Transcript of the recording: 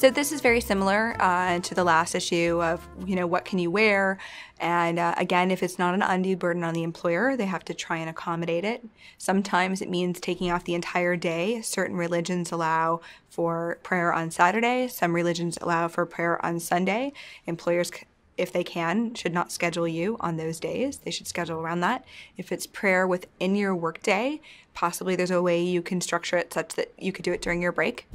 So this is very similar uh, to the last issue of, you know, what can you wear? And uh, again, if it's not an undue burden on the employer, they have to try and accommodate it. Sometimes it means taking off the entire day. Certain religions allow for prayer on Saturday. Some religions allow for prayer on Sunday. Employers if they can, should not schedule you on those days. They should schedule around that. If it's prayer within your workday, possibly there's a way you can structure it such that you could do it during your break.